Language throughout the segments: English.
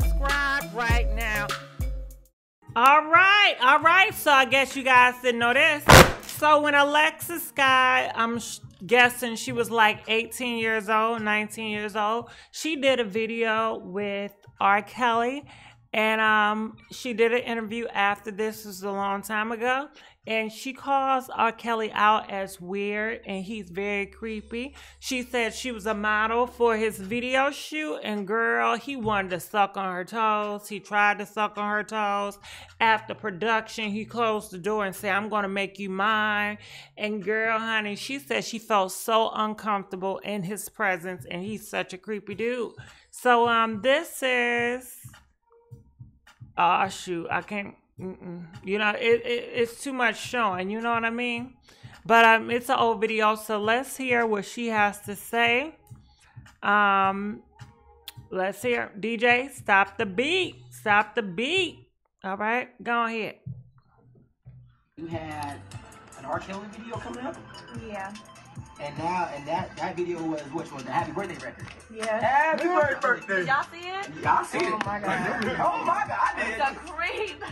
subscribe right now. All right, all right. So I guess you guys didn't know this. So when Alexis Skyy, I'm guessing she was like 18 years old, 19 years old, she did a video with R. Kelly and um, she did an interview after this, was a long time ago. And she calls R. Kelly out as weird and he's very creepy. She said she was a model for his video shoot, and girl, he wanted to suck on her toes. He tried to suck on her toes. After production, he closed the door and said, I'm going to make you mine. And girl, honey, she said she felt so uncomfortable in his presence, and he's such a creepy dude. So, um, this is oh shoot, I can't. Mm-mm. You know, it, it it's too much showing. You know what I mean? But um, it's an old video, so let's hear what she has to say. Um, let's hear DJ. Stop the beat. Stop the beat. All right, go ahead. You had an R. Kelly video coming up. Yeah. And now, and that that video was which one? The Happy Birthday record. Yeah. Happy birthday. Did y'all see it? Y'all see it. Oh it? my god. Oh my god, I did. The creep.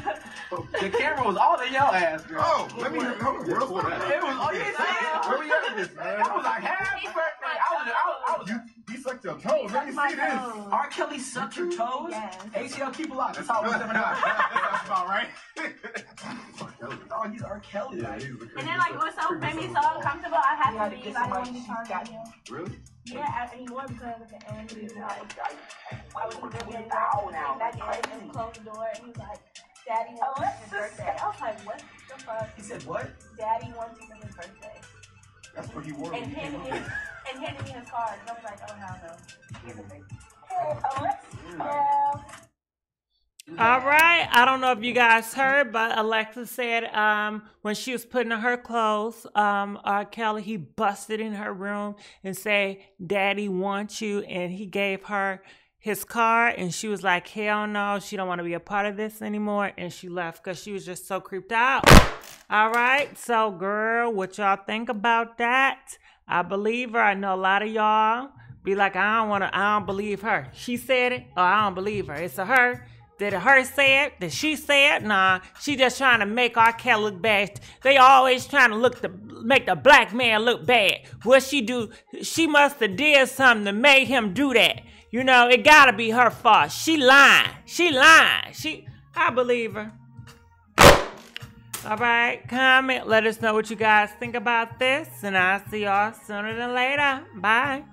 Oh, the camera was all in your ass, girl. Oh, let me hold on. Where's what? It was. Oh, you didn't see it? Where we at this, man? I was like, happy birthday. I was. I was. I was You, he sucked your toes. Let me My see this. toes. R. Kelly sucked your toes. Yes. ACL keep alive. That's how it was. That's about right. Oh, he's R. Kelly. yeah, like. he's the And then like it was so made me so uncomfortable. I had to leave. I didn't want to be part of the video. Really? Yeah, anymore because at the end he was like, I was really Really getting back, now. back in and closed the door and he was like, Daddy wants you for his birthday. I was like, what the fuck? He said what? Daddy wants you for his birthday. That's what he wore. And when he came handed me there. and handed me his card. And I was like, oh hell no. Here's a big. Hey, Alexa. All right. I don't know if you guys heard, but Alexa said um, when she was putting on her clothes, um, R. Kelly, he busted in her room and said, Daddy wants you. And he gave her his car and she was like, hell no, she don't want to be a part of this anymore. And she left because she was just so creeped out. All right. So, girl, what y'all think about that? I believe her. I know a lot of y'all be like, I don't want to, I don't believe her. She said it, I don't believe her. It's a her. Did her say it? Did she say it? Nah, she just trying to make R. Kelly look bad. They always trying to look to make the black man look bad. What she do? She must have did something to make him do that. You know, it gotta be her fault. She lying. She lying. She, I believe her. All right, comment. Let us know what you guys think about this, and I'll see y'all sooner than later. Bye.